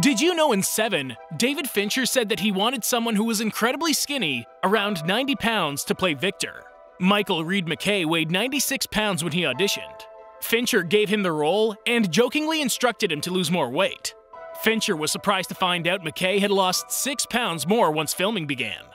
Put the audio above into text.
Did you know in Seven, David Fincher said that he wanted someone who was incredibly skinny, around 90 pounds, to play Victor? Michael Reid MacKay weighed 96 pounds when he auditioned. Fincher gave him the role and jokingly instructed him to lose more weight. Fincher was surprised to find out MacKay had lost 6 pounds more once filming began.